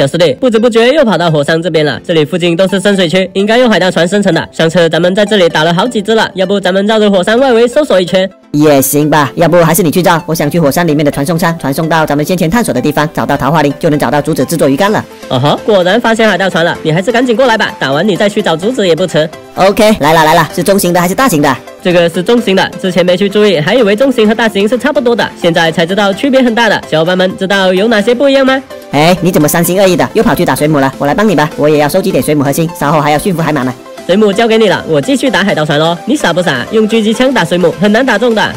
小师弟，不知不觉又跑到火山这边了。这里附近都是深水区，应该有海盗船生成的。上次咱们在这里打了好几只了，要不咱们绕着火山外围搜索一圈？也行吧，要不还是你去绕。我想去火山里面的传送舱，传送到咱们先前探索的地方，找到桃花林，就能找到竹子制作鱼竿了。哦吼，果然发现海盗船了，你还是赶紧过来吧，打完你再去找竹子也不迟。OK，来了来了，是中型的还是大型的？这个是中型的，之前没去注意，还以为中型和大型是差不多的，现在才知道区别很大的。小伙伴们知道有哪些不一样吗？哎，你怎么三心二意的，又跑去打水母了？我来帮你吧，我也要收集点水母核心，稍后还要驯服海马呢。水母交给你了，我继续打海盗船喽。你傻不傻？用狙击枪打水母很难打中的。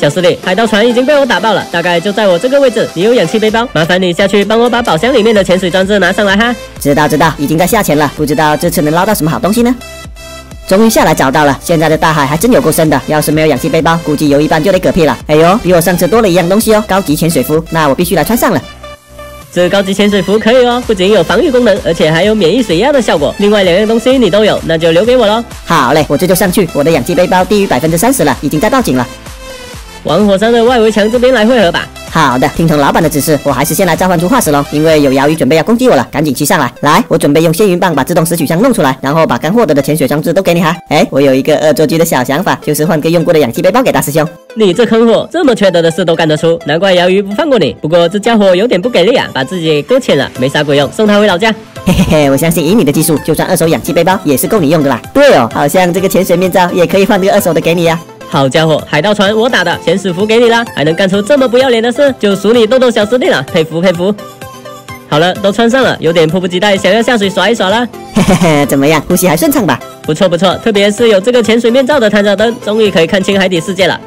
小师弟，海盗船已经被我打爆了，大概就在我这个位置。你有氧气背包，麻烦你下去帮我把宝箱里面的潜水装置拿上来哈。知道知道，已经在下潜了，不知道这次能捞到什么好东西呢？终于下来找到了，现在的大海还真有够深的，要是没有氧气背包，估计游一半就得嗝屁了。哎呦，比我上次多了一样东西哦，高级潜水服，那我必须来穿上了。这高级潜水服可以哦，不仅有防御功能，而且还有免疫水压的效果。另外两样东西你都有，那就留给我喽。好嘞，我这就上去。我的氧气背包低于百分之三十了，已经在报警了。往火山的外围墙这边来汇合吧。好的，听从老板的指示，我还是先来召唤出化石龙，因为有鳐鱼准备要攻击我了，赶紧骑上来。来，我准备用仙云棒把自动拾取箱弄出来，然后把刚获得的潜水装置都给你哈。哎，我有一个恶作剧的小想法，就是换个用过的氧气背包给大师兄。你这坑货，这么缺德的事都干得出，难怪鳐鱼不放过你。不过这家伙有点不给力啊，把自己搁浅了，没啥鬼用，送他回老家。嘿嘿嘿，我相信以你的技术，就算二手氧气背包也是够你用的啦。对哦，好像这个潜水面罩也可以换个二手的给你呀。好家伙，海盗船我打的，潜水服给你啦，还能干出这么不要脸的事，就数你豆豆小师弟了，佩服佩服。好了，都穿上了，有点迫不及待想要下水耍一耍了。嘿嘿嘿，怎么样，呼吸还顺畅吧？不错不错，特别是有这个潜水面罩的探照灯，终于可以看清海底世界了。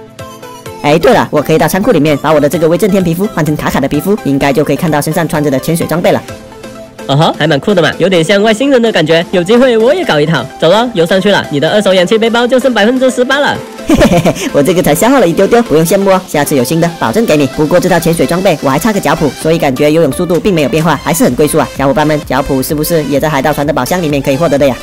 哎，对了，我可以到仓库里面把我的这个威震天皮肤换成卡卡的皮肤，应该就可以看到身上穿着的潜水装备了。哦吼，还蛮酷的嘛，有点像外星人的感觉。有机会我也搞一套。走了，游上去了。你的二手氧气背包就剩百分之十八了。嘿嘿嘿，我这个才消耗了一丢丢，不用羡慕哦。下次有新的，保证给你。不过这套潜水装备我还差个脚蹼，所以感觉游泳速度并没有变化，还是很龟速啊。小伙伴们，脚蹼是不是也在海盗船的宝箱里面可以获得的呀？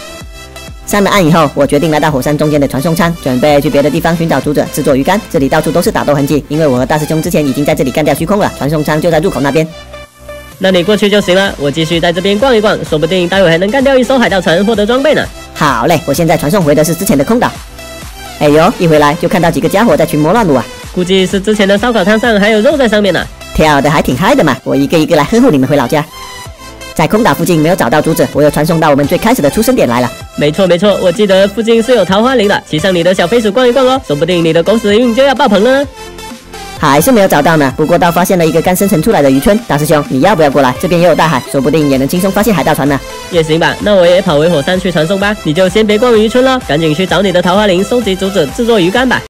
上了岸以后，我决定来到火山中间的传送舱，准备去别的地方寻找竹子制作鱼竿。这里到处都是打斗痕迹，因为我和大师兄之前已经在这里干掉虚空了。传送舱就在入口那边。那你过去就行了，我继续在这边逛一逛，说不定待会还能干掉一艘海盗船，获得装备呢。好嘞，我现在传送回的是之前的空岛。哎呦，一回来就看到几个家伙在群魔乱舞啊，估计是之前的烧烤摊上还有肉在上面呢，跳的还挺嗨的嘛。我一个一个来呵护你们回老家。在空岛附近没有找到竹子，我又传送到我们最开始的出生点来了。没错没错，我记得附近是有桃花林的，骑上你的小飞鼠逛一逛哦，说不定你的狗屎运就要爆棚了。还是没有找到呢，不过倒发现了一个刚生成出来的渔村。大师兄，你要不要过来？这边也有大海，说不定也能轻松发现海盗船呢。也行吧，那我也跑回火山去传送吧。你就先别逛渔村了，赶紧去找你的桃花林，收集竹子，制作鱼竿吧。